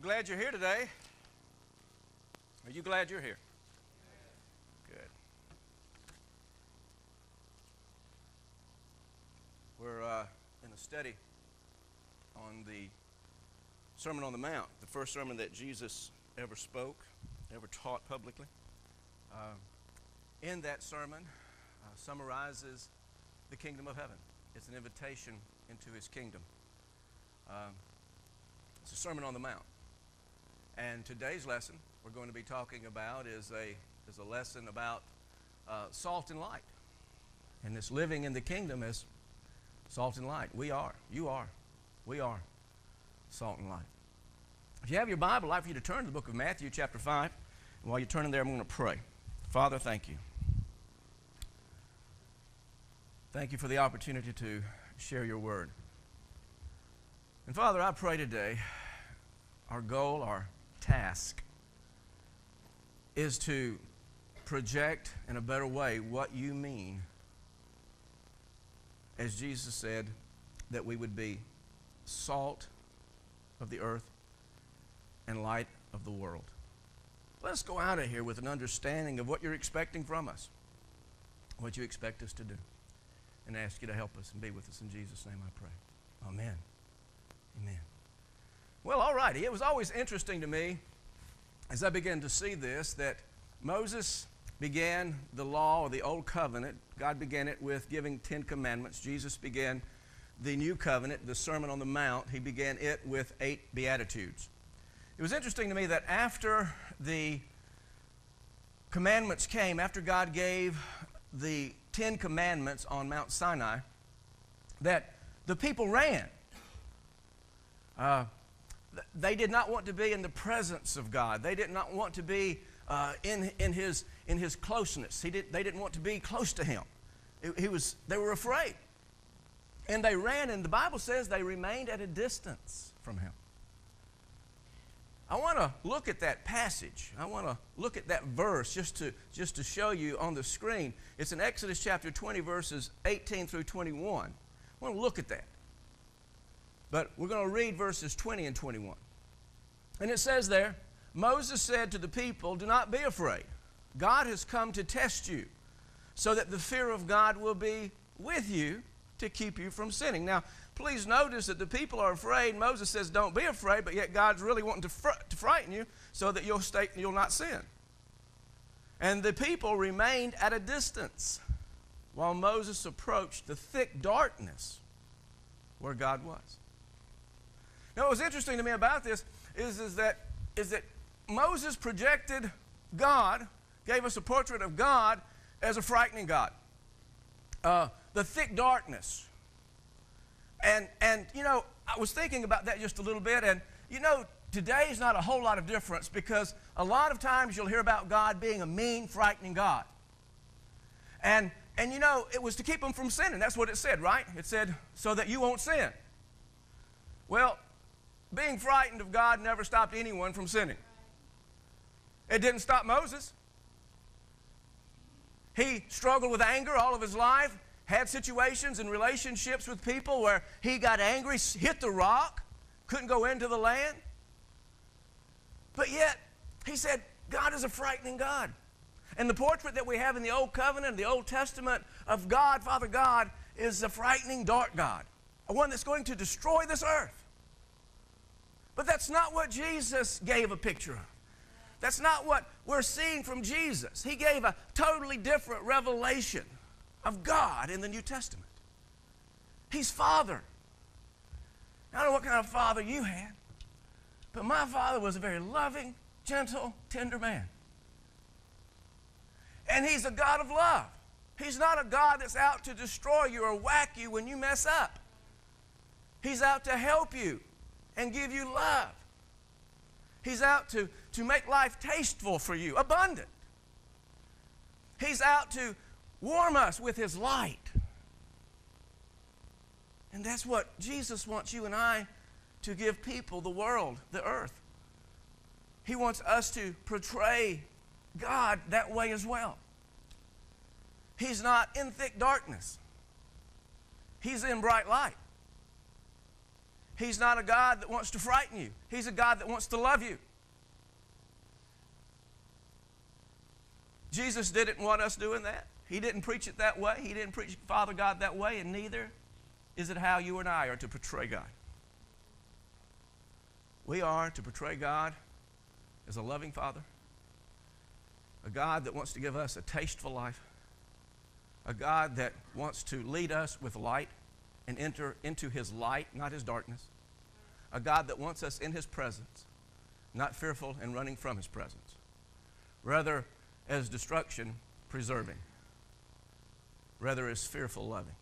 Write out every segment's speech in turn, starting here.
We're glad you're here today. Are you glad you're here? Good. We're uh, in a study on the Sermon on the Mount, the first sermon that Jesus ever spoke, ever taught publicly. Uh, in that sermon, uh, summarizes the kingdom of heaven. It's an invitation into his kingdom. Um, it's a Sermon on the Mount. And today's lesson we're going to be talking about is a, is a lesson about uh, salt and light. And this living in the kingdom is salt and light. We are. You are. We are salt and light. If you have your Bible, I'd like for you to turn to the book of Matthew, chapter 5. And while you're turning there, I'm going to pray. Father, thank you. Thank you for the opportunity to share your word. And Father, I pray today our goal, our task, is to project in a better way what you mean, as Jesus said, that we would be salt of the earth and light of the world. Let's go out of here with an understanding of what you're expecting from us, what you expect us to do and ask you to help us and be with us. In Jesus' name I pray. Amen. Amen. Well, all righty. It was always interesting to me as I began to see this that Moses began the law or the old covenant. God began it with giving Ten Commandments. Jesus began the new covenant, the Sermon on the Mount. He began it with eight Beatitudes. It was interesting to me that after the commandments came, after God gave the Ten Commandments on Mount Sinai that the people ran. Uh, they did not want to be in the presence of God. They did not want to be uh, in, in, his, in his closeness. He did, they didn't want to be close to him. He was, they were afraid. And they ran, and the Bible says they remained at a distance from him. I want to look at that passage. I want to look at that verse just to, just to show you on the screen. It's in Exodus chapter 20, verses 18 through 21. I want to look at that. But we're going to read verses 20 and 21. And it says there Moses said to the people, Do not be afraid. God has come to test you, so that the fear of God will be with you to keep you from sinning. Now, please notice that the people are afraid. Moses says, Don't be afraid, but yet God's really wanting to, fr- to frighten you so that you'll, stay, you'll not sin. And the people remained at a distance while Moses approached the thick darkness where God was. Now, what was interesting to me about this is, is, that, is that Moses projected God, gave us a portrait of God as a frightening God. Uh, the thick darkness and, and, you know, I was thinking about that just a little bit, and, you know, today is not a whole lot of difference because a lot of times you'll hear about God being a mean, frightening God. And, and you know, it was to keep them from sinning. That's what it said, right? It said, so that you won't sin. Well, being frightened of God never stopped anyone from sinning. It didn't stop Moses. He struggled with anger all of his life had situations and relationships with people where he got angry, hit the rock, couldn't go into the land. But yet, he said, God is a frightening God. And the portrait that we have in the Old Covenant, the Old Testament of God, Father God, is a frightening dark God, a one that's going to destroy this earth. But that's not what Jesus gave a picture of. That's not what we're seeing from Jesus. He gave a totally different revelation of God in the New Testament. He's Father. I don't know what kind of father you had, but my father was a very loving, gentle, tender man. And he's a God of love. He's not a God that's out to destroy you or whack you when you mess up. He's out to help you and give you love. He's out to, to make life tasteful for you, abundant. He's out to warm us with His light. And that's what Jesus wants you and I to give people, the world, the earth. He wants us to portray God that way as well. He's not in thick darkness, He's in bright light. He's not a God that wants to frighten you, He's a God that wants to love you. Jesus didn't want us doing that. He didn't preach it that way. He didn't preach Father God that way, and neither is it how you and I are to portray God. We are to portray God as a loving Father, a God that wants to give us a tasteful life, a God that wants to lead us with light and enter into His light, not His darkness, a God that wants us in His presence, not fearful and running from His presence, rather as destruction preserving, rather as fearful loving.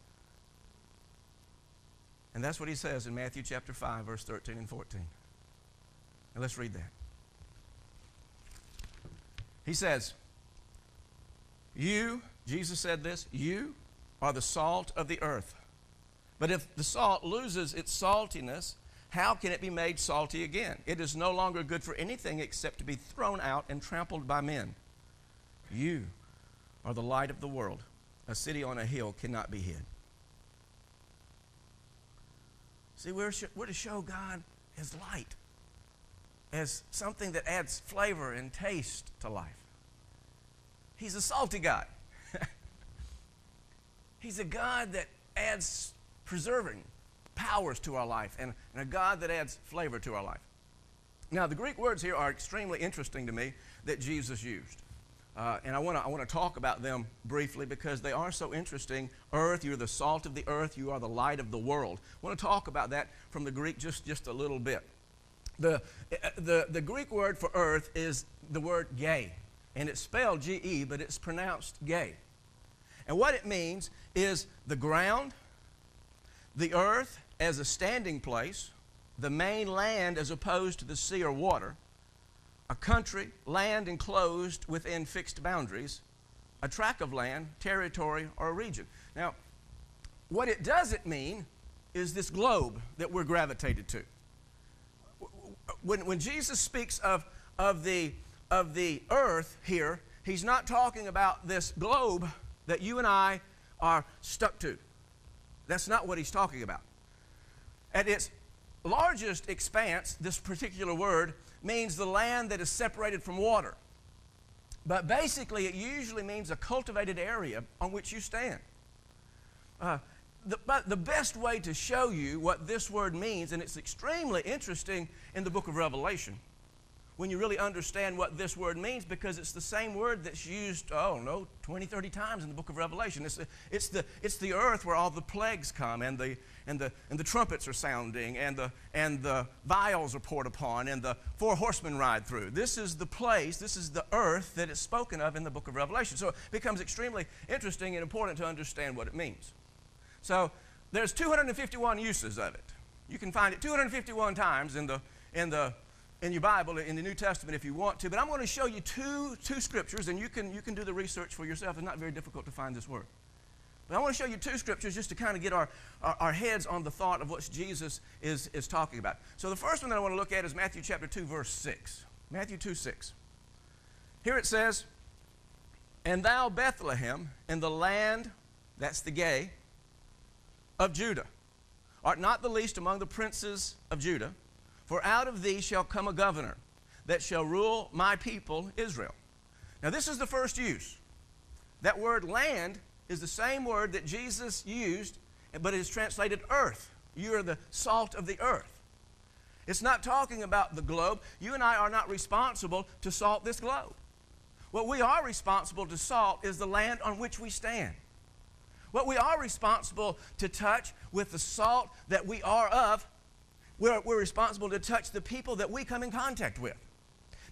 And that's what He says in Matthew chapter 5, verse 13 and 14. And let's read that. He says, You, Jesus said this, you are the salt of the earth. But if the salt loses its saltiness, how can it be made salty again? It is no longer good for anything except to be thrown out and trampled by men. You are the light of the world. A city on a hill cannot be hid. See, we're, we're to show God as light as something that adds flavor and taste to life. He's a salty God. He's a God that adds preserving powers to our life and, and, a God that adds flavor to our life. Now, the Greek words here are extremely interesting to me that Jesus used. Uh, and I want to I wanna talk about them briefly because they are so interesting. Earth, you're the salt of the earth, you are the light of the world. I want to talk about that from the Greek just, just a little bit. The, the, the Greek word for earth is the word gay, and it's spelled G E, but it's pronounced gay. And what it means is the ground, the earth as a standing place, the main land as opposed to the sea or water, a country, land enclosed within fixed boundaries, a tract of land, territory, or a region. Now, what it doesn't mean is this globe that we're gravitated to when, when Jesus speaks of, of, the, of the earth here, he's not talking about this globe that you and I are stuck to. That's not what he's talking about. At its largest expanse, this particular word means the land that is separated from water. But basically, it usually means a cultivated area on which you stand. Uh, the, but the best way to show you what this word means, and it's extremely interesting in the book of Revelation, when you really understand what this word means, because it's the same word that's used, oh no, 20, 30 times in the book of Revelation. It's, it's, the, it's the earth where all the plagues come, and the, and the, and the trumpets are sounding, and the, and the vials are poured upon, and the four horsemen ride through. This is the place, this is the earth that is spoken of in the book of Revelation. So it becomes extremely interesting and important to understand what it means. So there's 251 uses of it. You can find it 251 times in the in the in your Bible in the New Testament if you want to. But I'm going to show you two two scriptures, and you can you can do the research for yourself. It's not very difficult to find this word. But I want to show you two scriptures just to kind of get our, our, our, heads on the thought of what Jesus is, is talking about. So the first one that I want to look at is Matthew chapter 2, verse 6. Matthew 2, 6. Here it says, And thou, Bethlehem, in the land, that's the gay, of Judah. Art not the least among the princes of Judah, for out of thee shall come a governor that shall rule my people Israel. Now, this is the first use. That word land is the same word that Jesus used, but it is translated earth. You are the salt of the earth. It's not talking about the globe. You and I are not responsible to salt this globe. What we are responsible to salt is the land on which we stand. What we are responsible to touch with the salt that we are of, we're, we're responsible to touch the people that we come in contact with.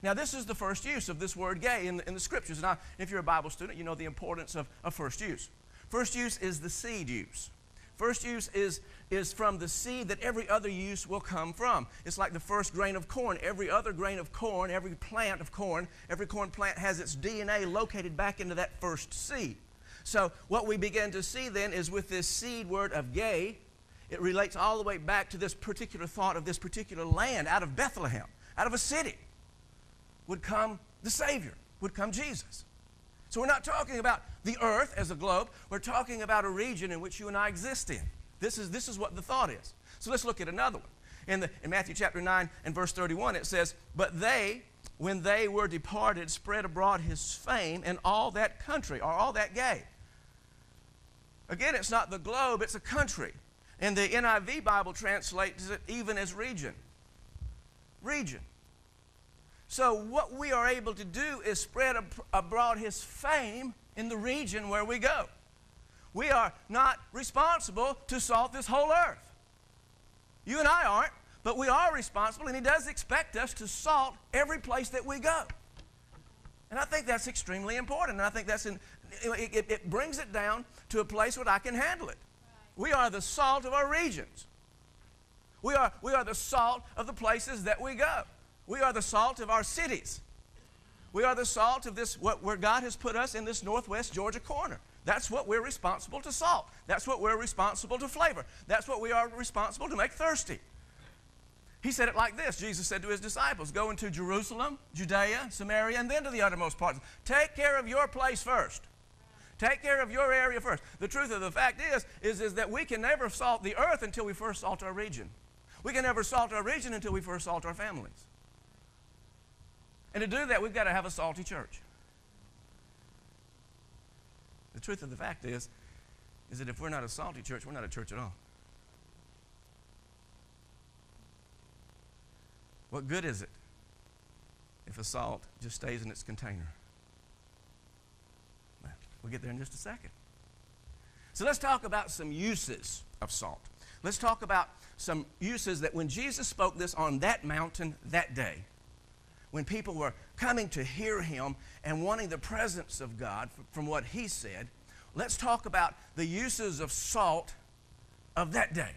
Now, this is the first use of this word gay in, in the scriptures. Now, if you're a Bible student, you know the importance of, of first use. First use is the seed use. First use is, is from the seed that every other use will come from. It's like the first grain of corn. Every other grain of corn, every plant of corn, every corn plant has its DNA located back into that first seed. So, what we begin to see then is with this seed word of gay, it relates all the way back to this particular thought of this particular land out of Bethlehem, out of a city, would come the Savior, would come Jesus. So, we're not talking about the earth as a globe, we're talking about a region in which you and I exist in. This is, this is what the thought is. So, let's look at another one. In, the, in Matthew chapter 9 and verse 31, it says, But they, when they were departed, spread abroad his fame in all that country, or all that gay. Again, it's not the globe, it's a country. And the NIV Bible translates it even as region. Region. So, what we are able to do is spread ab- abroad his fame in the region where we go. We are not responsible to salt this whole earth. You and I aren't, but we are responsible, and he does expect us to salt every place that we go. And I think that's extremely important. And I think that's in, it, it, it brings it down to a place where I can handle it. We are the salt of our regions. We are, we are the salt of the places that we go. We are the salt of our cities. We are the salt of this, what, where God has put us in this northwest Georgia corner. That's what we're responsible to salt. That's what we're responsible to flavor. That's what we are responsible to make thirsty. He said it like this Jesus said to his disciples, Go into Jerusalem, Judea, Samaria, and then to the uttermost parts. Take care of your place first. Take care of your area first. The truth of the fact is, is, is that we can never salt the earth until we first salt our region. We can never salt our region until we first salt our families. And to do that, we've got to have a salty church. The truth of the fact is, is that if we're not a salty church, we're not a church at all. What good is it if a salt just stays in its container? Well, get there in just a second. So let's talk about some uses of salt. Let's talk about some uses that when Jesus spoke this on that mountain that day, when people were coming to hear him and wanting the presence of God from what he said, let's talk about the uses of salt of that day.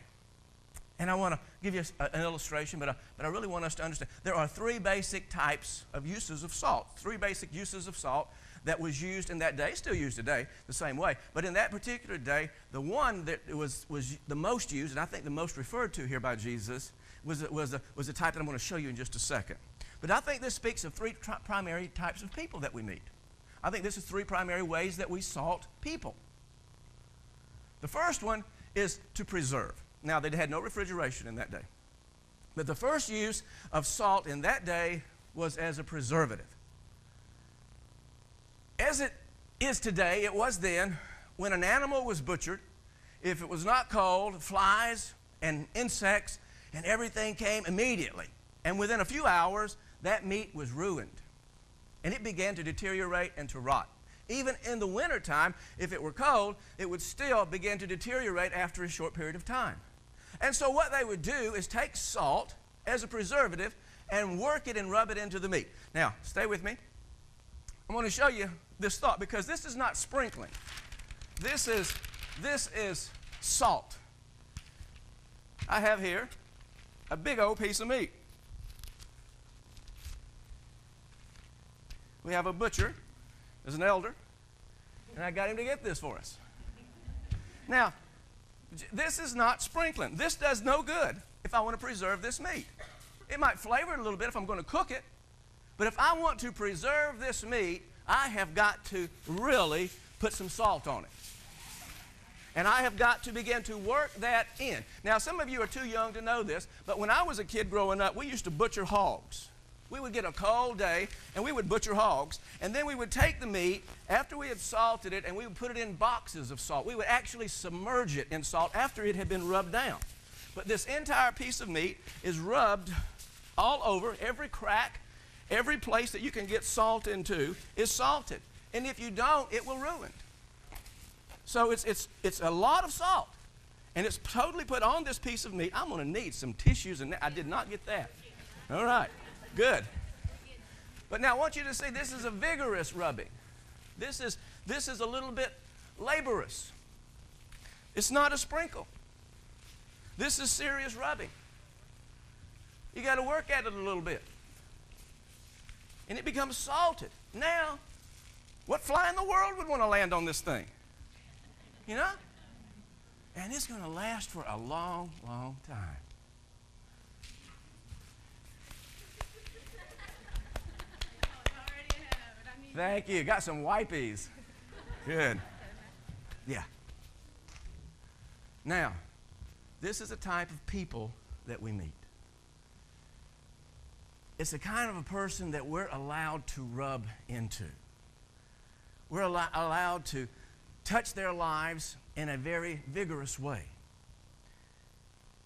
And I want to give you an illustration, but I, but I really want us to understand. There are three basic types of uses of salt. Three basic uses of salt that was used in that day, still used today the same way. But in that particular day, the one that was, was the most used, and I think the most referred to here by Jesus, was, was, a, was a type that I'm going to show you in just a second. But I think this speaks of three primary types of people that we meet. I think this is three primary ways that we salt people. The first one is to preserve. Now, they had no refrigeration in that day. But the first use of salt in that day was as a preservative. As it is today, it was then when an animal was butchered, if it was not cold, flies and insects and everything came immediately. And within a few hours, that meat was ruined. And it began to deteriorate and to rot. Even in the wintertime, if it were cold, it would still begin to deteriorate after a short period of time. And so, what they would do is take salt as a preservative and work it and rub it into the meat. Now, stay with me. I'm going to show you this thought because this is not sprinkling. This is this is salt. I have here a big old piece of meat. We have a butcher, there's an elder, and I got him to get this for us. Now, this is not sprinkling. This does no good if I want to preserve this meat. It might flavor it a little bit if I'm going to cook it, but if I want to preserve this meat, I have got to really put some salt on it. And I have got to begin to work that in. Now, some of you are too young to know this, but when I was a kid growing up, we used to butcher hogs. We would get a cold day and we would butcher hogs, and then we would take the meat after we had salted it and we would put it in boxes of salt. We would actually submerge it in salt after it had been rubbed down. But this entire piece of meat is rubbed all over, every crack, every place that you can get salt into is salted. And if you don't, it will ruin. So it's, it's, it's a lot of salt. And it's totally put on this piece of meat. I'm going to need some tissues, and I did not get that. All right. Good. But now I want you to see this is a vigorous rubbing. This is, this is a little bit laborious. It's not a sprinkle. This is serious rubbing. You got to work at it a little bit. And it becomes salted. Now, what fly in the world would want to land on this thing? You know? And it's going to last for a long, long time. Thank you. Got some wipies. Good. Yeah. Now, this is a type of people that we meet. It's the kind of a person that we're allowed to rub into. We're al- allowed to touch their lives in a very vigorous way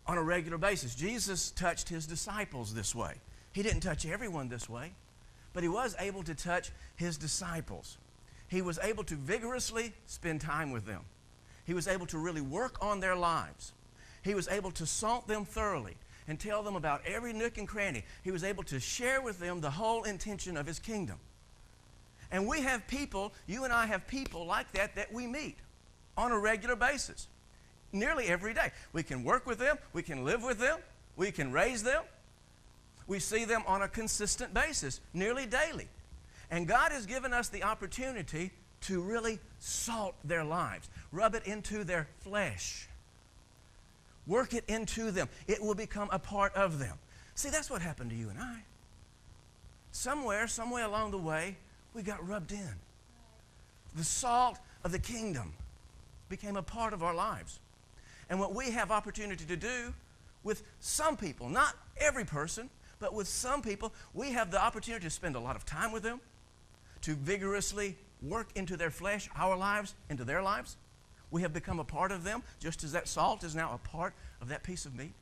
on a regular basis. Jesus touched his disciples this way. He didn't touch everyone this way, but he was able to touch his disciples. He was able to vigorously spend time with them. He was able to really work on their lives. He was able to salt them thoroughly and tell them about every nook and cranny. He was able to share with them the whole intention of his kingdom. And we have people, you and I have people like that that we meet on a regular basis, nearly every day. We can work with them, we can live with them, we can raise them. We see them on a consistent basis, nearly daily. And God has given us the opportunity to really salt their lives, rub it into their flesh, work it into them. It will become a part of them. See, that's what happened to you and I. Somewhere, somewhere along the way, we got rubbed in. The salt of the kingdom became a part of our lives. And what we have opportunity to do with some people, not every person, but with some people, we have the opportunity to spend a lot of time with them, to vigorously work into their flesh, our lives, into their lives. We have become a part of them, just as that salt is now a part of that piece of meat.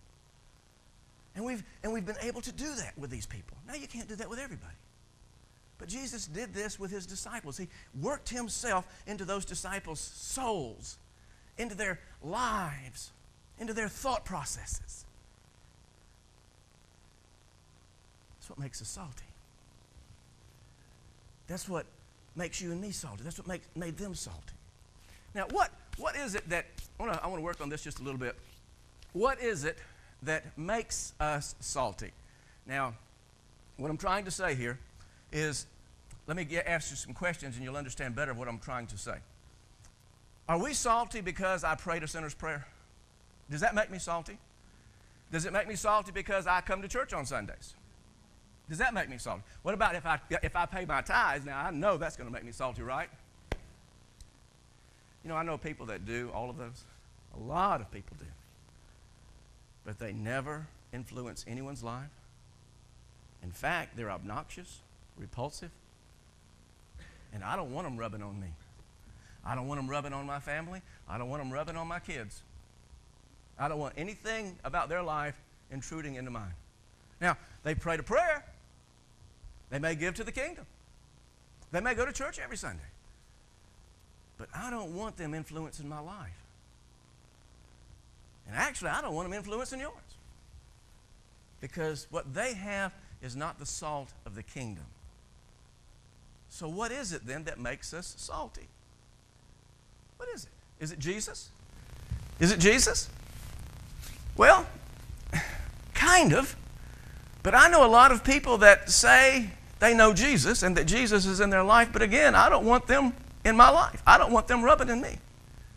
And we've, and we've been able to do that with these people. Now, you can't do that with everybody. But Jesus did this with his disciples. He worked himself into those disciples' souls, into their lives, into their thought processes. That's what makes us salty. That's what makes you and me salty. That's what make, made them salty. Now, what, what is it that, I want, to, I want to work on this just a little bit. What is it that makes us salty? Now, what I'm trying to say here is let me get, ask you some questions and you'll understand better what I'm trying to say. Are we salty because I prayed a sinner's prayer? Does that make me salty? Does it make me salty because I come to church on Sundays? Does that make me salty? What about if I, if I pay my tithes? Now, I know that's going to make me salty, right? You know, I know people that do all of those. A lot of people do. But they never influence anyone's life. In fact, they're obnoxious, repulsive, and I don't want them rubbing on me. I don't want them rubbing on my family. I don't want them rubbing on my kids. I don't want anything about their life intruding into mine. Now, they prayed a prayer. They may give to the kingdom. They may go to church every Sunday. But I don't want them influencing my life. And actually, I don't want them influencing yours. Because what they have is not the salt of the kingdom. So, what is it then that makes us salty? What is it? Is it Jesus? Is it Jesus? Well, kind of. But I know a lot of people that say they know Jesus and that Jesus is in their life, but again, I don't want them in my life. I don't want them rubbing in me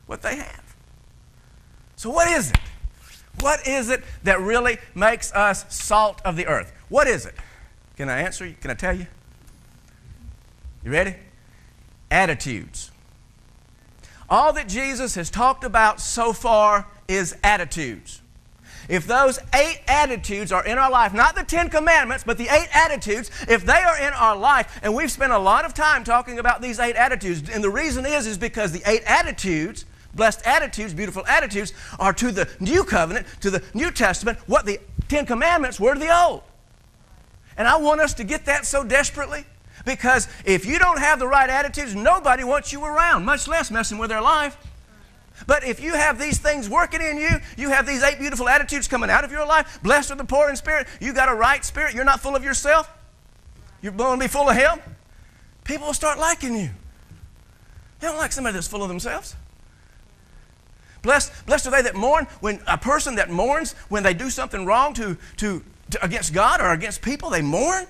what they have. So, what is it? What is it that really makes us salt of the earth? What is it? Can I answer you? Can I tell you? You ready? Attitudes. All that Jesus has talked about so far is attitudes. If those eight attitudes are in our life, not the Ten Commandments, but the eight attitudes, if they are in our life, and we've spent a lot of time talking about these eight attitudes, and the reason is, is because the eight attitudes, blessed attitudes, beautiful attitudes, are to the New Covenant, to the New Testament, what the Ten Commandments were to the Old. And I want us to get that so desperately. Because if you don't have the right attitudes, nobody wants you around, much less messing with their life. But if you have these things working in you, you have these eight beautiful attitudes coming out of your life, blessed are the poor in spirit, you got a right spirit, you're not full of yourself, you're going to be full of Him, people will start liking you. They don't like somebody that's full of themselves. Blessed, blessed are they that mourn. When a person that mourns, when they do something wrong to, to, to against God or against people, they mourn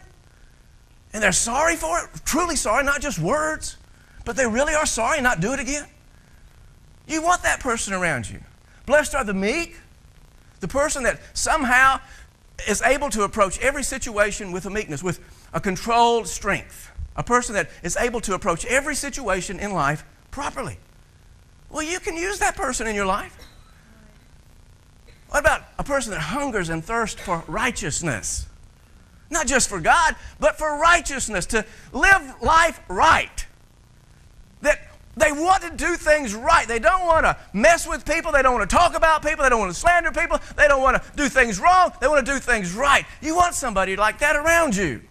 and they're sorry for it, truly sorry, not just words, but they really are sorry and not do it again. You want that person around you. Blessed are the meek, the person that somehow is able to approach every situation with a meekness, with a controlled strength. A person that is able to approach every situation in life properly. Well, you can use that person in your life. What about a person that hungers and thirsts for righteousness? Not just for God, but for righteousness, to live life right. They want to do things right. They don't want to mess with people. They don't want to talk about people. They don't want to slander people. They don't want to do things wrong. They want to do things right. You want somebody like that around you.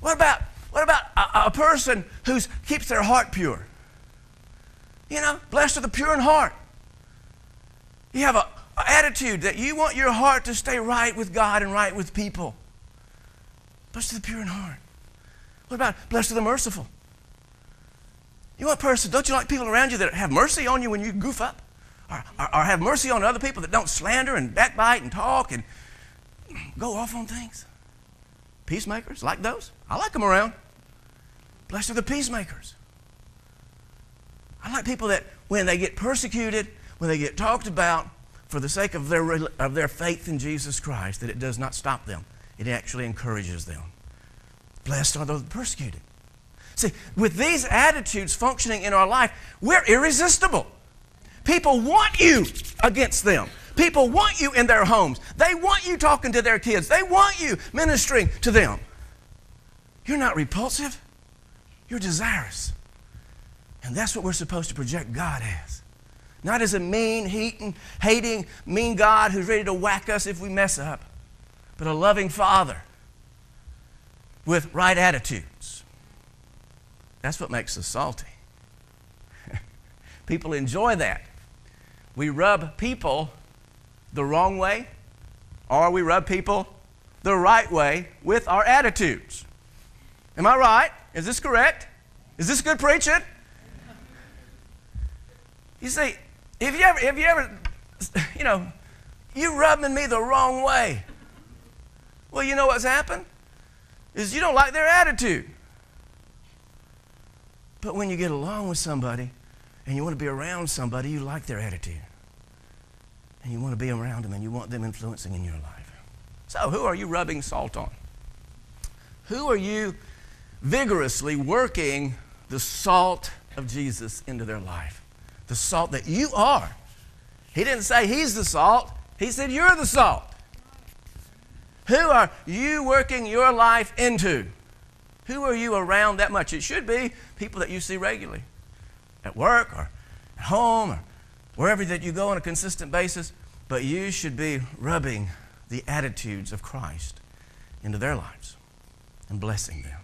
What about, what about a, a person who keeps their heart pure? You know, blessed are the pure in heart. You have an attitude that you want your heart to stay right with God and right with people. Blessed are the pure in heart. What about blessed are the merciful? You want person, don't you like people around you that have mercy on you when you goof up? Or, or, or have mercy on other people that don't slander and backbite and talk and go off on things? Peacemakers, like those? I like them around. Blessed are the peacemakers. I like people that when they get persecuted, when they get talked about for the sake of their, of their faith in Jesus Christ, that it does not stop them. It actually encourages them. Blessed are those persecuted. See, with these attitudes functioning in our life, we're irresistible. People want you against them. People want you in their homes. They want you talking to their kids. They want you ministering to them. You're not repulsive, you're desirous. And that's what we're supposed to project God as. Not as a mean, hating, hating, mean God who's ready to whack us if we mess up, but a loving Father with right attitudes. That's what makes us salty. people enjoy that. We rub people the wrong way, or we rub people the right way with our attitudes. Am I right? Is this correct? Is this good preaching? You see, if you ever, if you ever, you know, you rubbing me the wrong way, well, you know what's happened? Is you don't like their attitude. But when you get along with somebody and you want to be around somebody, you like their attitude. And you want to be around them and you want them influencing in your life. So, who are you rubbing salt on? Who are you vigorously working the salt of Jesus into their life? The salt that you are. He didn't say he's the salt, he said you're the salt. Who are you working your life into? Who are you around that much? It should be people that you see regularly at work or at home or wherever that you go on a consistent basis. But you should be rubbing the attitudes of Christ into their lives and blessing them.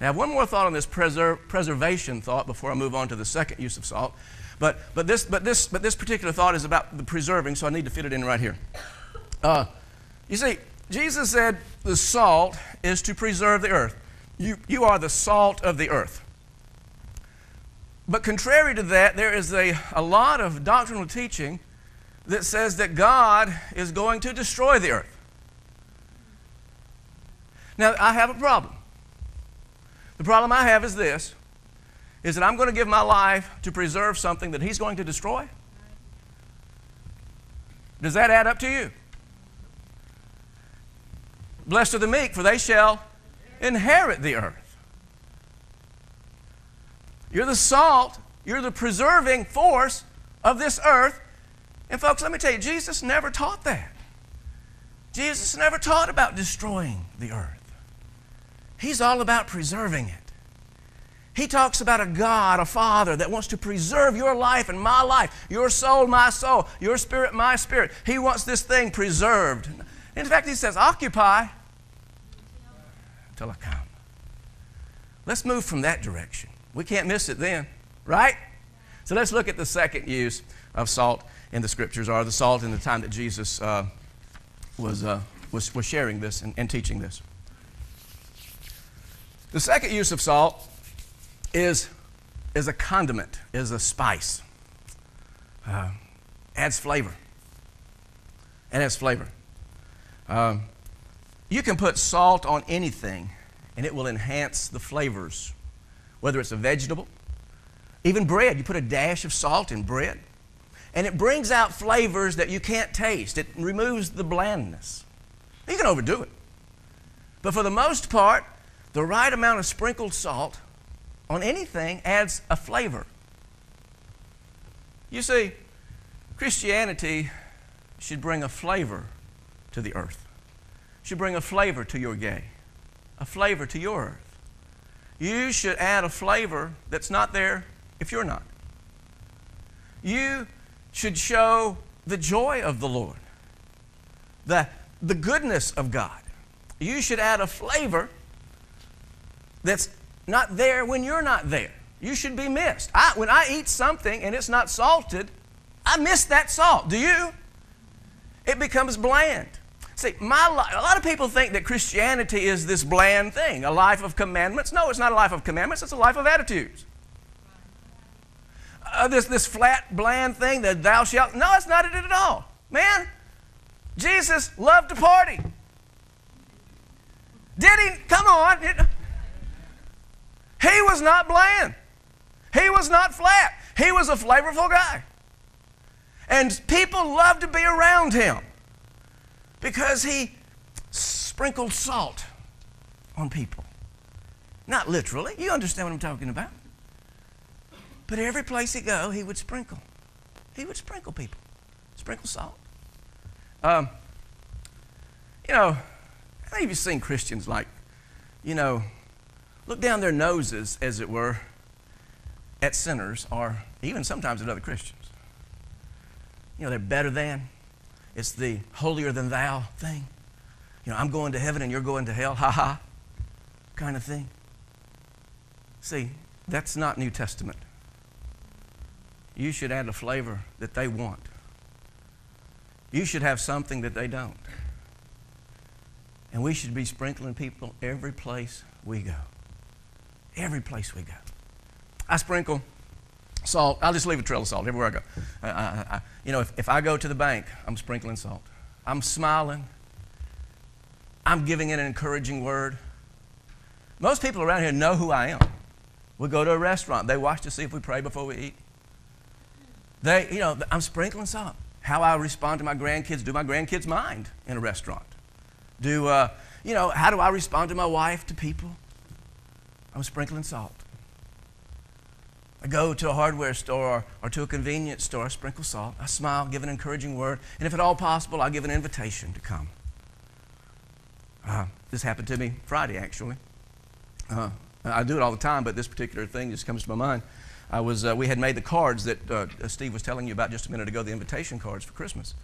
Now, one more thought on this preser- preservation thought before I move on to the second use of salt. But, but, this, but, this, but this particular thought is about the preserving, so I need to fit it in right here. Uh, you see, Jesus said the salt is to preserve the earth. You, you are the salt of the earth. But contrary to that, there is a, a lot of doctrinal teaching that says that God is going to destroy the earth. Now, I have a problem. The problem I have is this is that I'm going to give my life to preserve something that he's going to destroy? Does that add up to you? Blessed are the meek, for they shall inherit the earth. You're the salt, you're the preserving force of this earth. And, folks, let me tell you, Jesus never taught that. Jesus never taught about destroying the earth. He's all about preserving it. He talks about a God, a Father, that wants to preserve your life and my life, your soul, my soul, your spirit, my spirit. He wants this thing preserved. In fact, he says, occupy until I come. Let's move from that direction. We can't miss it then, right? So let's look at the second use of salt in the scriptures, or the salt in the time that Jesus uh, was, uh, was, was sharing this and, and teaching this. The second use of salt is, is a condiment, is a spice. Uh, adds flavor. It adds flavor. Um, you can put salt on anything, and it will enhance the flavors, whether it's a vegetable, even bread. You put a dash of salt in bread, and it brings out flavors that you can't taste. It removes the blandness. You can overdo it. But for the most part, the right amount of sprinkled salt on anything adds a flavor. You see, Christianity should bring a flavor to the earth. Should bring a flavor to your gay, a flavor to your earth. You should add a flavor that's not there if you're not. You should show the joy of the Lord, the, the goodness of God. You should add a flavor that's not there when you're not there. You should be missed. I, when I eat something and it's not salted, I miss that salt. Do you? It becomes bland. See, my li- a lot of people think that Christianity is this bland thing, a life of commandments. No, it's not a life of commandments, it's a life of attitudes. Uh, this, this flat, bland thing that thou shalt. No, it's not it at all. Man, Jesus loved to party. Did he? Come on. It, he was not bland. He was not flat. He was a flavorful guy. And people loved to be around him because he sprinkled salt on people. Not literally. You understand what I'm talking about. But every place he go, he would sprinkle. He would sprinkle people. Sprinkle salt. Um, you know, how many of you seen Christians like, you know, look down their noses, as it were, at sinners or even sometimes at other Christians? You know, they're better than. It's the holier than thou thing. You know, I'm going to heaven and you're going to hell, ha ha, kind of thing. See, that's not New Testament you should add a flavor that they want. You should have something that they don't. And we should be sprinkling people every place we go. Every place we go. I sprinkle salt. I'll just leave a trail of salt everywhere I go. I, I, you know, if, if I go to the bank, I'm sprinkling salt. I'm smiling. I'm giving an encouraging word. Most people around here know who I am. We go to a restaurant. They watch to see if we pray before we eat. They, you know, I'm sprinkling salt. How I respond to my grandkids, do my grandkids mind in a restaurant? Do, uh, you know, how do I respond to my wife, to people? I'm sprinkling salt. I go to a hardware store or, or to a convenience store, I sprinkle salt. I smile, give an encouraging word, and if at all possible, I give an invitation to come. Uh, this happened to me Friday, actually. Uh, I do it all the time, but this particular thing just comes to my mind. I was, uh, we had made the cards that uh, Steve was telling you about just a minute ago, the invitation cards for Christmas.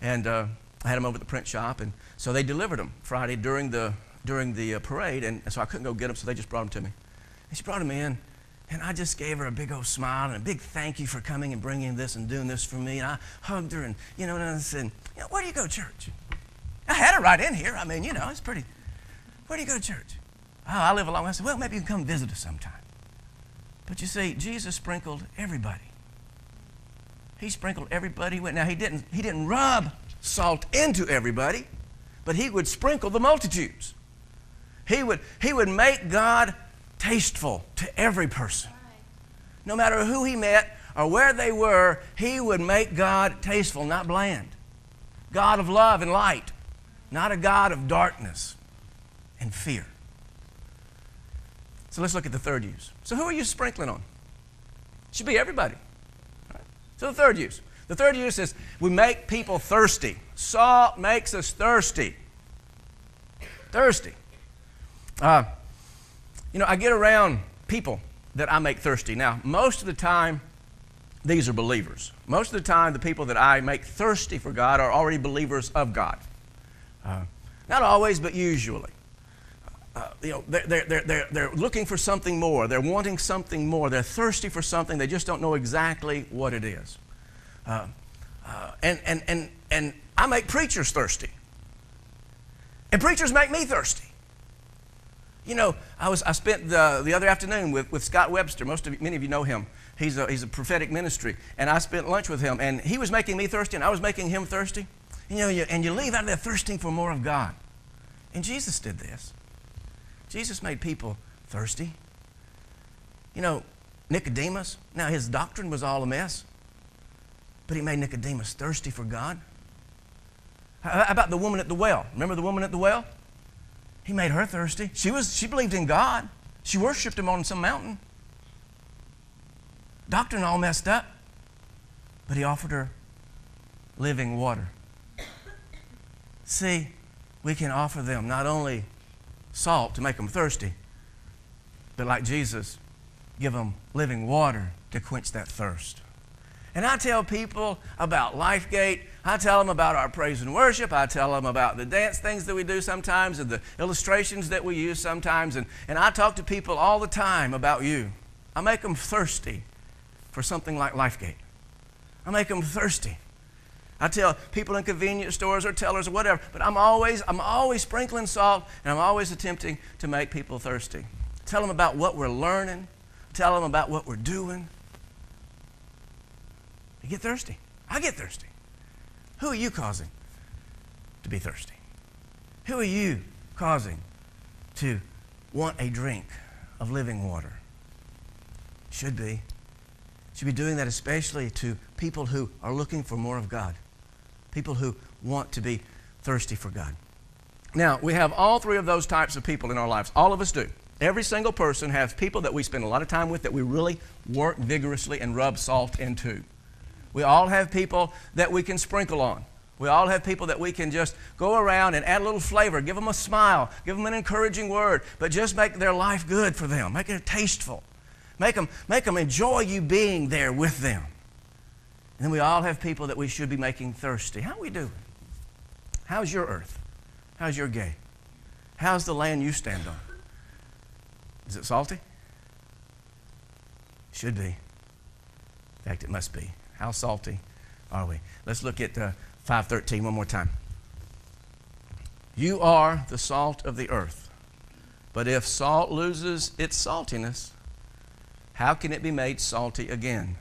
And uh, I had them over at the print shop, and so they delivered them Friday during the, during the uh, parade, and so I couldn't go get them, so they just brought them to me. And she brought them in, and I just gave her a big old smile and a big thank you for coming and bringing this and doing this for me. And I hugged her, and, you know, and I said, you know, where do you go to church? I had her right in here. I mean, you know, it's pretty. Where do you go to church? Oh, I live along. I said, well, maybe you can come visit us sometime. But you see, Jesus sprinkled everybody. He sprinkled everybody. Now he didn't he didn't rub salt into everybody, but he would sprinkle the multitudes. He would he would make God tasteful to every person. No matter who he met or where they were, he would make God tasteful, not bland. God of love and light, not a God of darkness and fear. So let's look at the third use. So who are you sprinkling on? Should be everybody. Right? So the third use. The third use is we make people thirsty. Salt makes us thirsty. Thirsty. Uh, you know, I get around people that I make thirsty. Now, most of the time, these are believers. Most of the time, the people that I make thirsty for God are already believers of God. Uh, not always, but usually uh, you know, they're, they're, they're, they're looking for something more. They're wanting something more. They're thirsty for something. They just don't know exactly what it is. Uh, uh, and, and, and, and I make preachers thirsty. And preachers make me thirsty. You know, I, was, I spent the, the other afternoon with, with Scott Webster. Most of many of you know him. He's a, he's a prophetic ministry. And I spent lunch with him. And he was making me thirsty, and I was making him thirsty. You know, you, and you leave out of there thirsting for more of God. And Jesus did this. Jesus made people thirsty. You know, Nicodemus, now his doctrine was all a mess, but he made Nicodemus thirsty for God. How about the woman at the well? Remember the woman at the well? He made her thirsty. She, was, she believed in God, she worshiped him on some mountain. Doctrine all messed up, but he offered her living water. See, we can offer them not only salt to make them thirsty, but like Jesus, give them living water to quench that thirst. And I tell people about LifeGate. I tell them about our praise and worship. I tell them about the dance things that we do sometimes and the illustrations that we use sometimes. And, and I talk to people all the time about you. I make them thirsty for something like LifeGate. I make them thirsty. I tell people in convenience stores or tellers or whatever, but I'm always, I'm always sprinkling salt and I'm always attempting to make people thirsty. Tell them about what we're learning. Tell them about what we're doing. You get thirsty. I get thirsty. Who are you causing to be thirsty? Who are you causing to want a drink of living water? Should be. Should be doing that especially to people who are looking for more of God, people who want to be thirsty for God. Now, we have all three of those types of people in our lives. All of us do. Every single person has people that we spend a lot of time with that we really work vigorously and rub salt into. We all have people that we can sprinkle on. We all have people that we can just go around and add a little flavor, give them a smile, give them an encouraging word, but just make their life good for them, make it tasteful. Make them, make them enjoy you being there with them. And then we all have people that we should be making thirsty. How we doing? How's your earth? How's your ge? How's the land you stand on? Is it salty? Should be. In fact, it must be. How salty are we? Let's look at uh, 513 one more time. You are the salt of the earth. But if salt loses its saltiness, how can it be made salty again?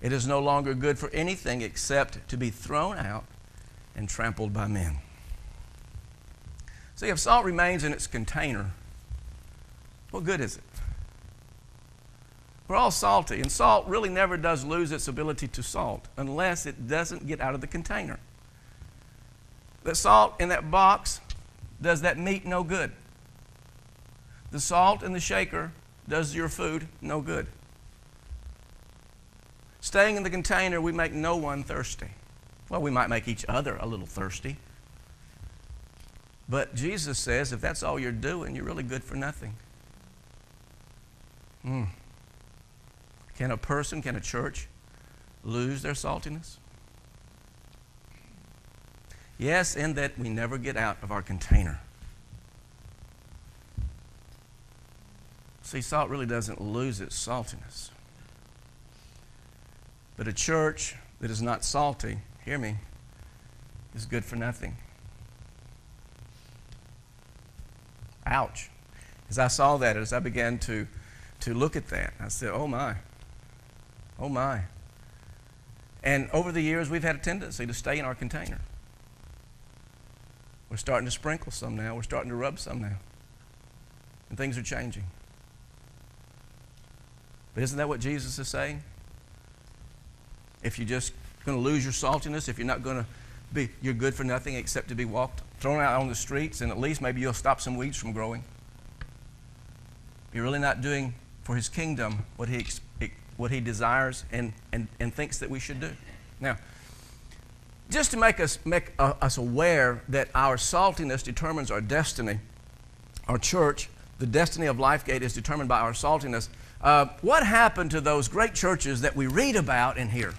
It is no longer good for anything except to be thrown out and trampled by men. See, if salt remains in its container, what good is it? We're all salty, and salt really never does lose its ability to salt unless it doesn't get out of the container. The salt in that box does that meat no good. The salt in the shaker does your food no good. Staying in the container, we make no one thirsty. Well, we might make each other a little thirsty. But Jesus says if that's all you're doing, you're really good for nothing. Hmm. Can a person, can a church lose their saltiness? Yes, in that we never get out of our container. See, salt really doesn't lose its saltiness. But a church that is not salty, hear me, is good for nothing. Ouch. As I saw that, as I began to, to look at that, I said, oh my. Oh my. And over the years, we've had a tendency to stay in our container. We're starting to sprinkle some now. We're starting to rub some now. And things are changing. But isn't that what Jesus is saying? If you're just going to lose your saltiness, if you're not going to be, you're good for nothing except to be walked, thrown out on the streets, and at least maybe you'll stop some weeds from growing. You're really not doing for his kingdom what he what He desires and, and, and thinks that we should do. Now, just to make us, make uh, us aware that our saltiness determines our destiny, our church, the destiny of LifeGate is determined by our saltiness. Uh, what happened to those great churches that we read about in here?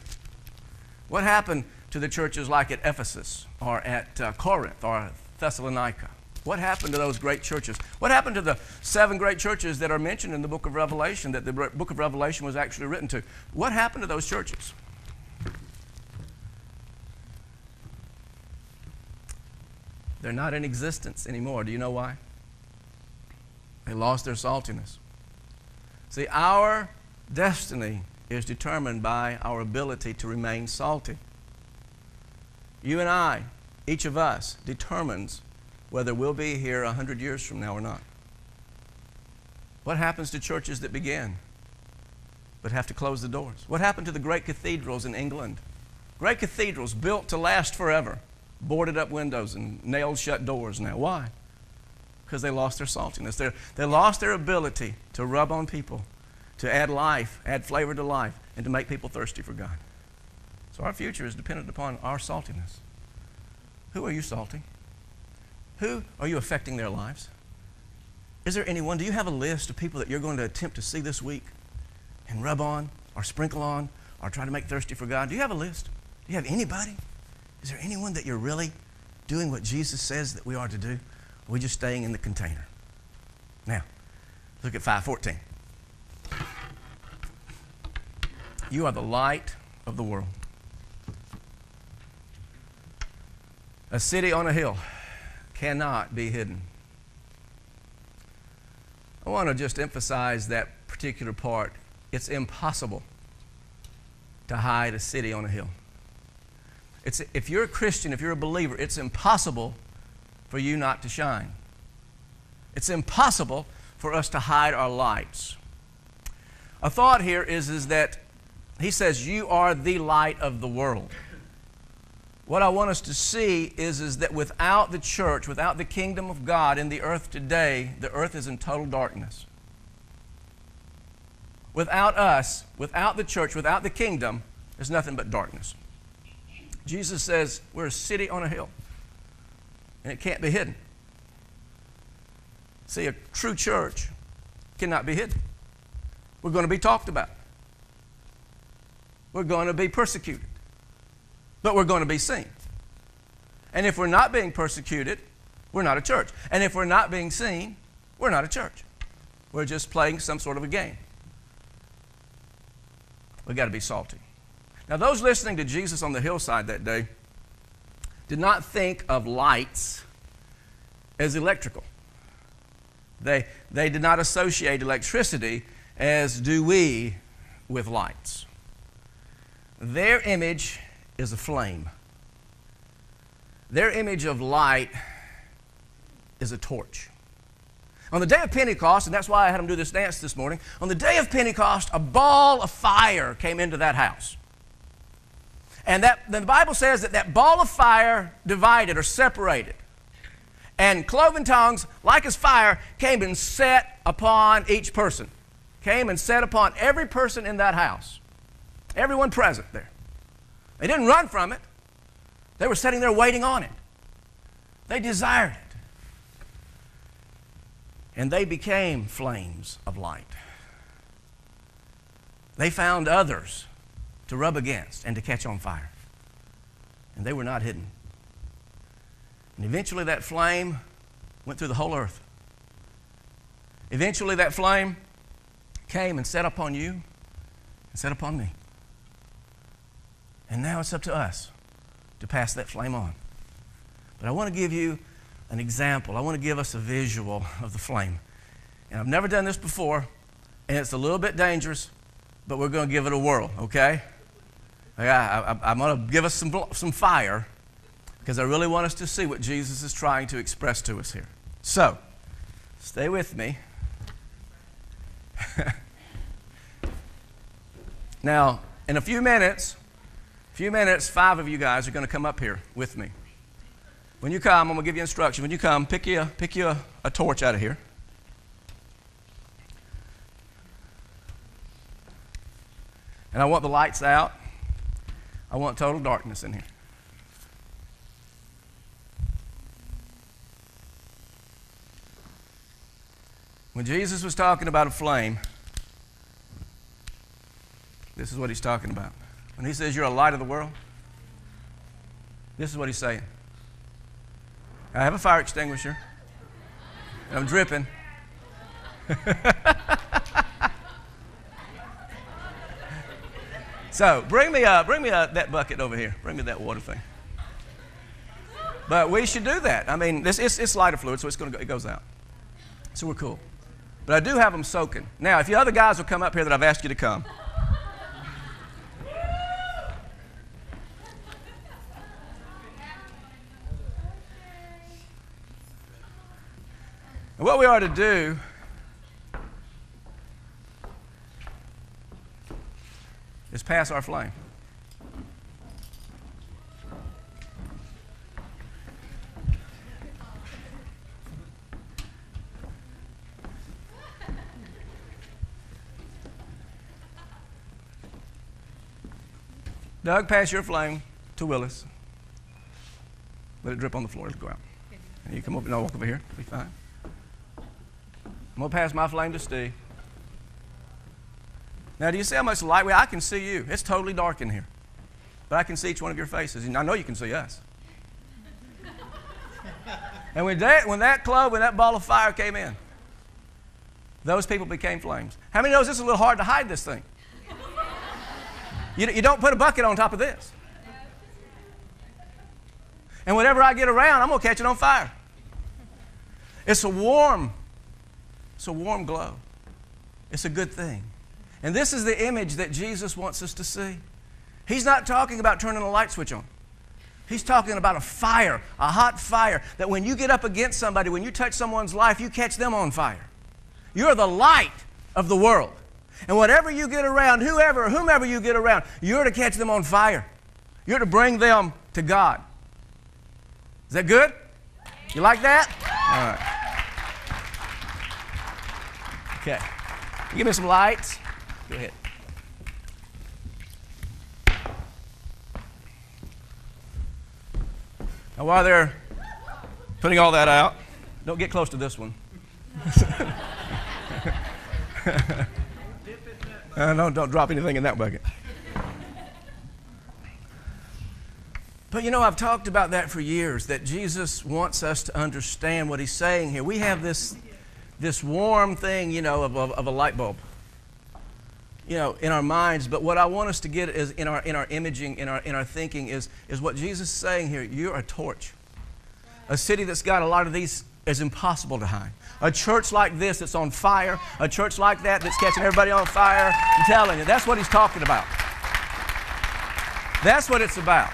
What happened to the churches like at Ephesus or at uh, Corinth or Thessalonica? What happened to those great churches? What happened to the seven great churches that are mentioned in the book of Revelation, that the book of Revelation was actually written to? What happened to those churches? They're not in existence anymore. Do you know why? They lost their saltiness. See, our destiny is determined by our ability to remain salty. You and I, each of us, determines whether we'll be here 100 years from now or not. What happens to churches that begin but have to close the doors? What happened to the great cathedrals in England? Great cathedrals built to last forever, boarded up windows and nailed shut doors now. Why? Because they lost their saltiness. They're, they lost their ability to rub on people, to add life, add flavor to life, and to make people thirsty for God. So our future is dependent upon our saltiness. Who are you salting? Who are you affecting their lives? Is there anyone? Do you have a list of people that you're going to attempt to see this week and rub on or sprinkle on or try to make thirsty for God? Do you have a list? Do you have anybody? Is there anyone that you're really doing what Jesus says that we are to do? Or are we just staying in the container? Now, look at 514. You are the light of the world. A city on a hill cannot be hidden. I want to just emphasize that particular part. It's impossible to hide a city on a hill. It's, if you're a Christian, if you're a believer, it's impossible for you not to shine. It's impossible for us to hide our lights. A thought here is, is that he says, You are the light of the world. What I want us to see is, is that without the church, without the kingdom of God in the earth today, the earth is in total darkness. Without us, without the church, without the kingdom, there's nothing but darkness. Jesus says we're a city on a hill, and it can't be hidden. See, a true church cannot be hidden. We're going to be talked about. We're going to be persecuted but we're going to be seen. And if we're not being persecuted, we're not a church. And if we're not being seen, we're not a church. We're just playing some sort of a game. We've got to be salty. Now, those listening to Jesus on the hillside that day did not think of lights as electrical. They, they did not associate electricity as do we with lights. Their image is a flame. Their image of light is a torch. On the day of Pentecost, and that's why I had them do this dance this morning, on the day of Pentecost, a ball of fire came into that house. And that, the Bible says that that ball of fire divided or separated. And cloven tongues, like as fire, came and set upon each person. Came and set upon every person in that house. Everyone present there. They didn't run from it, they were sitting there waiting on it. They desired it. And they became flames of light. They found others to rub against and to catch on fire. And they were not hidden. And eventually that flame went through the whole earth. Eventually that flame came and set upon you and set upon me. And now it's up to us to pass that flame on. But I want to give you an example. I want to give us a visual of the flame. And I've never done this before, and it's a little bit dangerous, but we're going to give it a whirl, okay? I, am going to give us some, some fire because I really want us to see what Jesus is trying to express to us here. So, stay with me. now, in a few minutes, few minutes, five of you guys are going to come up here with me. When you come, I'm going to give you instruction. When you come, pick you, pick you a, a torch out of here. And I want the lights out. I want total darkness in here. When Jesus was talking about a flame, this is what he's talking about. When he says you're a light of the world, this is what he's saying. I have a fire extinguisher, and I'm dripping. so bring me, uh, bring me uh, that bucket over here. Bring me that water thing. But we should do that. I mean, this, it's, it's lighter fluid, so it's gonna go, it goes out. So we're cool. But I do have them soaking. Now, if you other guys will come up here that I've asked you to come. And what we are to do is pass our flame. Doug, pass your flame to Willis. Let it drip on the floor. It'll go out. And you come over, no, walk over here. Be fine. I'm going to pass my flame to Steve. Now, do you see how much light we I can see you. It's totally dark in here. But I can see each one of your faces. And I know you can see us. and when that, when that club, when that ball of fire came in, those people became flames. How many knows this is a little hard to hide this thing? You, you don't put a bucket on top of this. And whenever I get around, I'm going to catch it on fire. It's a warm, it's a warm glow. It's a good thing. And this is the image that Jesus wants us to see. He's not talking about turning a light switch on. He's talking about a fire, a hot fire, that when you get up against somebody, when you touch someone's life, you catch them on fire. You're the light of the world. And whatever you get around, whoever, whomever you get around, you're to catch them on fire. You're to bring them to God. Is that good? You like that? All right. Okay. Give me some lights. Go ahead. Now, while they're putting all that out, don't get close to this one. uh, no, don't drop anything in that bucket. But you know, I've talked about that for years, that Jesus wants us to understand what he's saying here. We have this, this warm thing, you know, of, of, of a light bulb, you know, in our minds. But what I want us to get is in our, in our imaging, in our, in our thinking, is, is what Jesus is saying here. You're a torch. A city that's got a lot of these is impossible to hide. A church like this that's on fire, a church like that that's catching everybody on fire, I'm telling you, that's what he's talking about. That's what it's about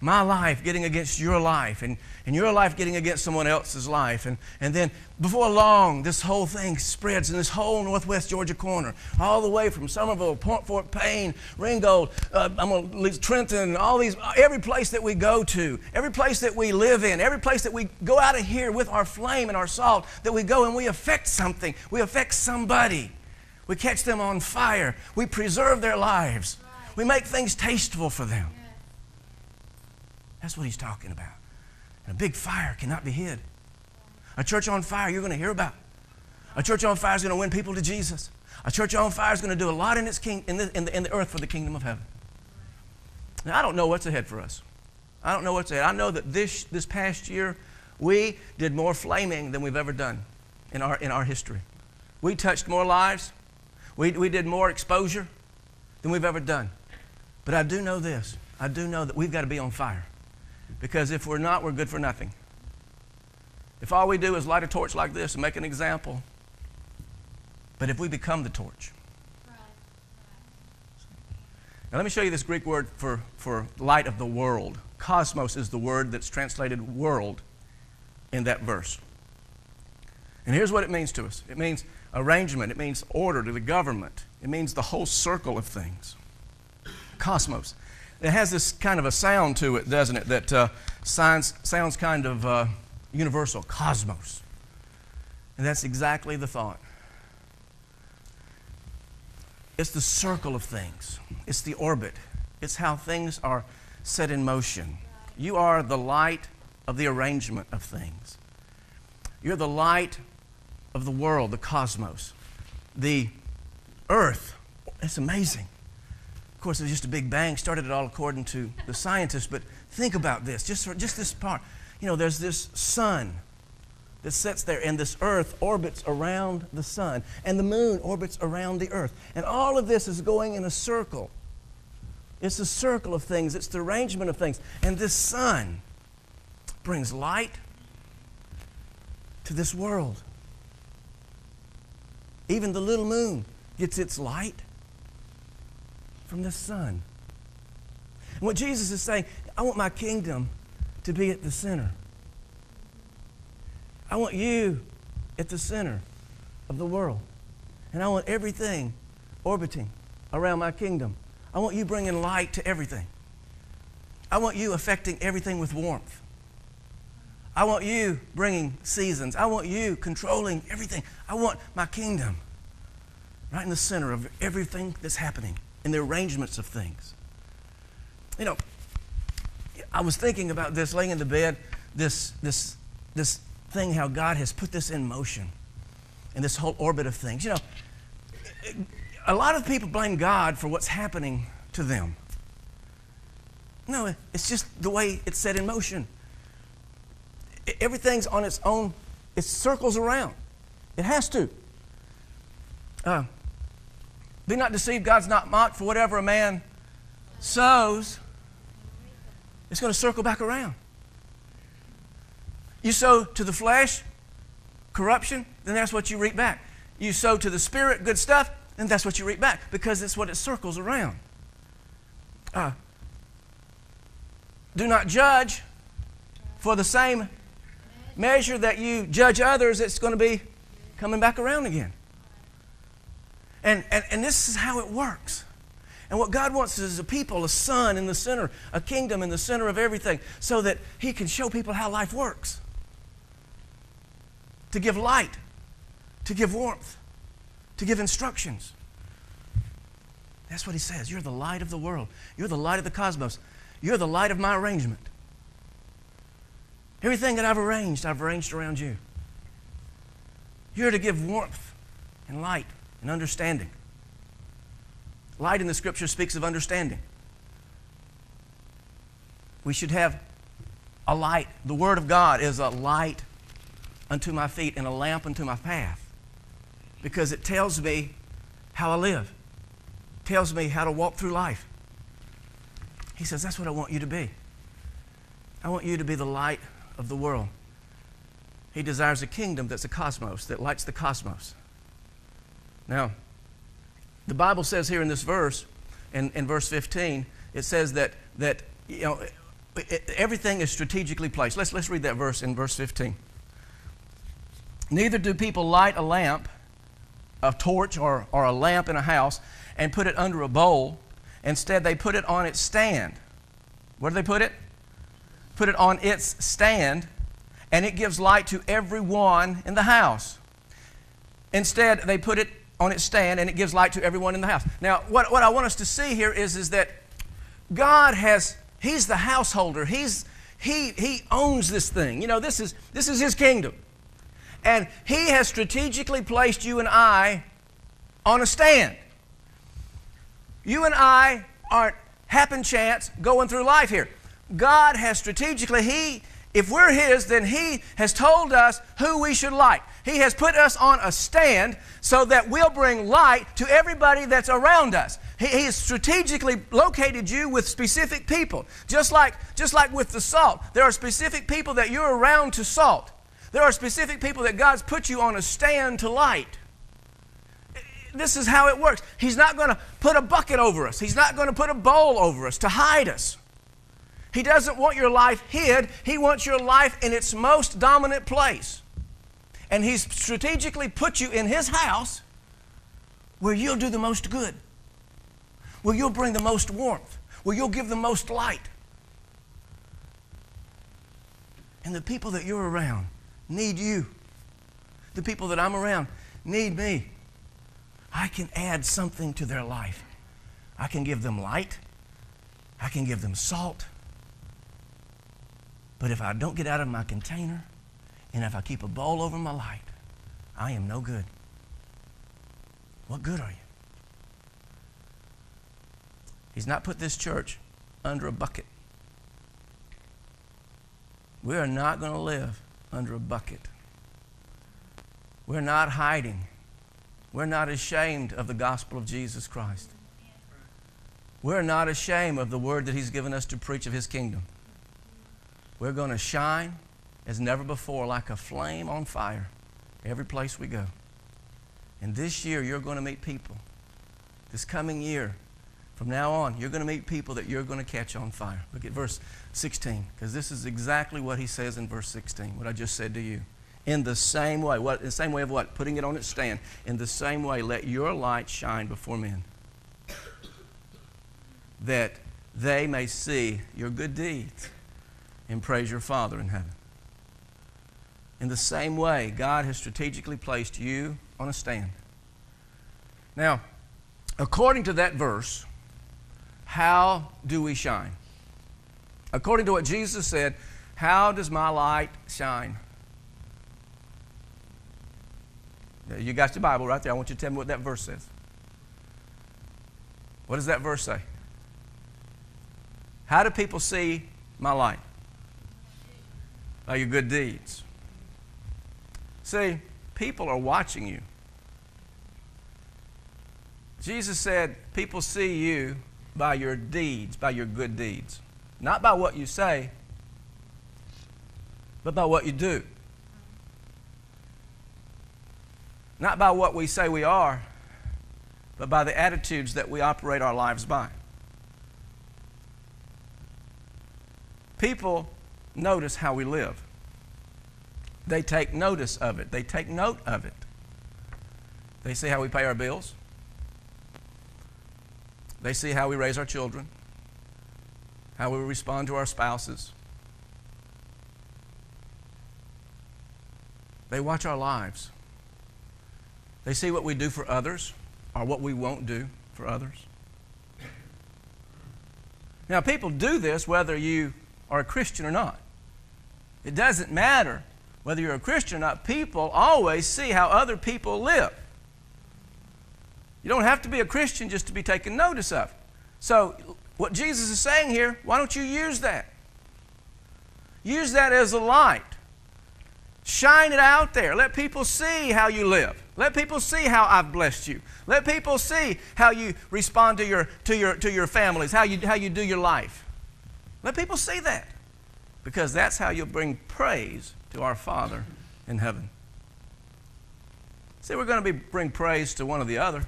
my life getting against your life and, and your life getting against someone else's life. And, and then before long, this whole thing spreads in this whole northwest Georgia corner, all the way from Summerville, Point Fort Payne, Ringgold, uh, I'm going to leave Trenton, all these, every place that we go to, every place that we live in, every place that we go out of here with our flame and our salt, that we go and we affect something, we affect somebody. We catch them on fire. We preserve their lives. We make things tasteful for them. That's what he's talking about. And a big fire cannot be hid. A church on fire you're going to hear about. A church on fire is going to win people to Jesus. A church on fire is going to do a lot in, its king, in, the, in, the, in the earth for the kingdom of heaven. Now, I don't know what's ahead for us. I don't know what's ahead. I know that this, this past year, we did more flaming than we've ever done in our, in our history. We touched more lives. We, we did more exposure than we've ever done. But I do know this. I do know that we've got to be on fire. Because if we're not, we're good for nothing. If all we do is light a torch like this and make an example, but if we become the torch. Now, let me show you this Greek word for, for light of the world. Cosmos is the word that's translated world in that verse. And here's what it means to us it means arrangement, it means order to the government, it means the whole circle of things. Cosmos. It has this kind of a sound to it, doesn't it? That uh, sounds, sounds kind of uh, universal, cosmos. And that's exactly the thought. It's the circle of things, it's the orbit, it's how things are set in motion. You are the light of the arrangement of things. You're the light of the world, the cosmos, the earth. It's amazing. Of course, it was just a big bang, started it all according to the scientists, but think about this, just, for, just this part. You know, there's this sun that sits there, and this earth orbits around the sun, and the moon orbits around the earth. And all of this is going in a circle. It's a circle of things, it's the arrangement of things. And this sun brings light to this world. Even the little moon gets its light from the sun. And what Jesus is saying, I want my kingdom to be at the center. I want you at the center of the world. And I want everything orbiting around my kingdom. I want you bringing light to everything. I want you affecting everything with warmth. I want you bringing seasons. I want you controlling everything. I want my kingdom right in the center of everything that's happening in the arrangements of things. You know, I was thinking about this laying in the bed, this, this, this thing, how God has put this in motion in this whole orbit of things. You know, a lot of people blame God for what's happening to them. No, it's just the way it's set in motion. Everything's on its own, it circles around. It has to. Uh, be not deceived, God's not mocked, for whatever a man sows, it's going to circle back around. You sow to the flesh, corruption, then that's what you reap back. You sow to the spirit, good stuff, then that's what you reap back because it's what it circles around. Uh, do not judge for the same measure that you judge others, it's going to be coming back around again. And, and, and this is how it works. And what God wants is a people, a son in the center, a kingdom in the center of everything, so that He can show people how life works. To give light, to give warmth, to give instructions. That's what He says. You're the light of the world, you're the light of the cosmos, you're the light of my arrangement. Everything that I've arranged, I've arranged around you. You're to give warmth and light and understanding. Light in the scripture speaks of understanding. We should have a light. The Word of God is a light unto my feet and a lamp unto my path because it tells me how I live, tells me how to walk through life. He says, That's what I want you to be. I want you to be the light of the world. He desires a kingdom that's a cosmos, that lights the cosmos. Now, the Bible says here in this verse, in, in verse 15, it says that, that you know, everything is strategically placed. Let's, let's read that verse in verse 15. Neither do people light a lamp, a torch, or, or a lamp in a house and put it under a bowl. Instead, they put it on its stand. Where do they put it? Put it on its stand, and it gives light to everyone in the house. Instead, they put it on its stand and it gives light to everyone in the house. Now, what, what I want us to see here is, is that God has, He's the householder. He's, he, he owns this thing. You know, this is, this is His kingdom. And He has strategically placed you and I on a stand. You and I aren't happen chance going through life here. God has strategically, He, if we're His, then He has told us who we should like. He has put us on a stand so that we'll bring light to everybody that's around us. He, he has strategically located you with specific people. Just like, just like with the salt, there are specific people that you're around to salt. There are specific people that God's put you on a stand to light. This is how it works. He's not going to put a bucket over us, He's not going to put a bowl over us to hide us. He doesn't want your life hid, He wants your life in its most dominant place. And He's strategically put you in His house where you'll do the most good, where you'll bring the most warmth, where you'll give the most light. And the people that you're around need you. The people that I'm around need me. I can add something to their life. I can give them light. I can give them salt. But if I don't get out of my container, and if I keep a bowl over my light, I am no good. What good are you? He's not put this church under a bucket. We are not going to live under a bucket. We're not hiding. We're not ashamed of the gospel of Jesus Christ. We're not ashamed of the word that He's given us to preach of His kingdom. We're going to shine as never before, like a flame on fire, every place we go. And this year, you're going to meet people. This coming year, from now on, you're going to meet people that you're going to catch on fire. Look at verse 16, because this is exactly what he says in verse 16, what I just said to you. In the same way, what, in the same way of what? Putting it on its stand. In the same way, let your light shine before men, that they may see your good deeds and praise your Father in heaven. In the same way, God has strategically placed you on a stand. Now, according to that verse, how do we shine? According to what Jesus said, how does my light shine? You got your Bible right there. I want you to tell me what that verse says. What does that verse say? How do people see my light? By your good deeds. See, people are watching you. Jesus said, People see you by your deeds, by your good deeds. Not by what you say, but by what you do. Not by what we say we are, but by the attitudes that we operate our lives by. People notice how we live. They take notice of it. They take note of it. They see how we pay our bills. They see how we raise our children, how we respond to our spouses. They watch our lives. They see what we do for others or what we won't do for others. Now, people do this whether you are a Christian or not. It doesn't matter whether you're a Christian or not. People always see how other people live. You don't have to be a Christian just to be taken notice of. So, what Jesus is saying here, why don't you use that? Use that as a light. Shine it out there. Let people see how you live. Let people see how I've blessed you. Let people see how you respond to your, to your, to your families, how you, how you do your life. Let people see that because that's how you'll bring praise to our Father in heaven. See, we're going to be, bring praise to one or the other.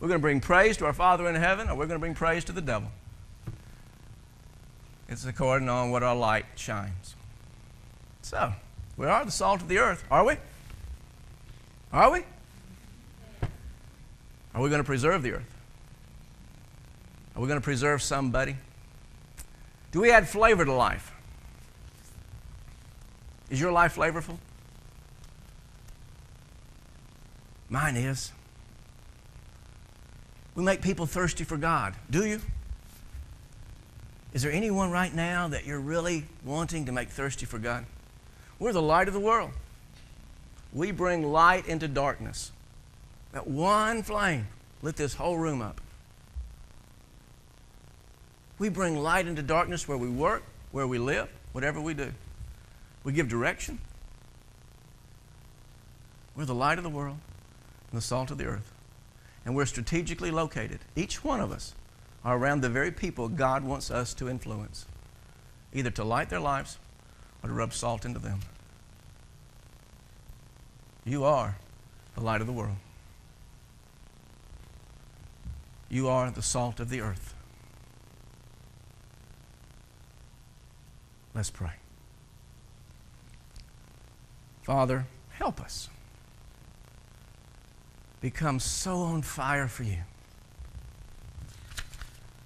We're going to bring praise to our Father in heaven, or we're going to bring praise to the devil. It's according on what our light shines. So, we are the salt of the earth, are we? Are we? Are we going to preserve the earth? Are we going to preserve somebody? Do we add flavor to life? Is your life flavorful? Mine is. We make people thirsty for God. Do you? Is there anyone right now that you're really wanting to make thirsty for God? We're the light of the world. We bring light into darkness. That one flame lit this whole room up. We bring light into darkness where we work, where we live, whatever we do. We give direction. We're the light of the world and the salt of the earth. And we're strategically located. Each one of us are around the very people God wants us to influence, either to light their lives or to rub salt into them. You are the light of the world. You are the salt of the earth. Let's pray. Father, help us become so on fire for you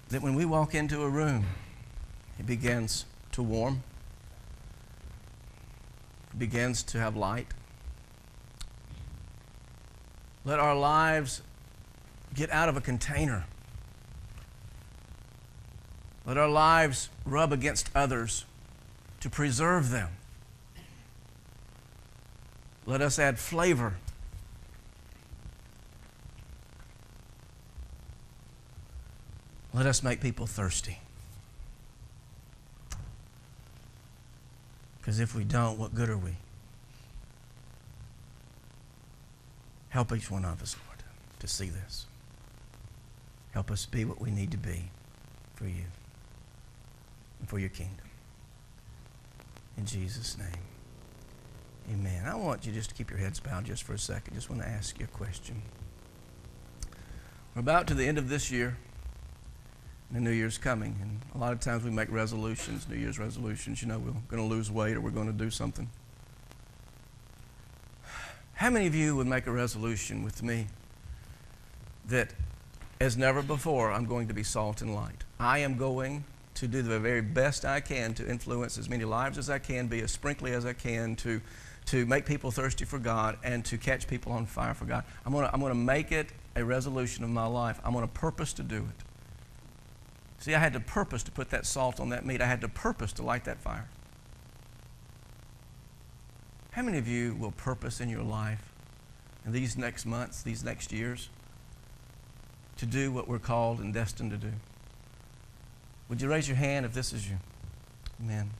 that when we walk into a room, it begins to warm, it begins to have light. Let our lives get out of a container. Let our lives rub against others to preserve them. Let us add flavor. Let us make people thirsty. Because if we don't, what good are we? Help each one of us, Lord, to see this. Help us be what we need to be for you and for your kingdom. In Jesus' name. Amen. I want you just to keep your heads bowed just for a second. Just want to ask you a question. We're about to the end of this year. And the new year's coming. And a lot of times we make resolutions, New Year's resolutions. You know, we're going to lose weight or we're going to do something. How many of you would make a resolution with me that, as never before, I'm going to be salt and light? I am going to do the very best I can to influence as many lives as I can, be as sprinkly as I can, to, to make people thirsty for God and to catch people on fire for God. I'm going to I'm to make it a resolution of my life. I'm going to purpose to do it. See, I had to purpose to put that salt on that meat. I had to purpose to light that fire. How many of you will purpose in your life in these next months, these next years, to do what we're called and destined to do? Would you raise your hand if this is you? Amen.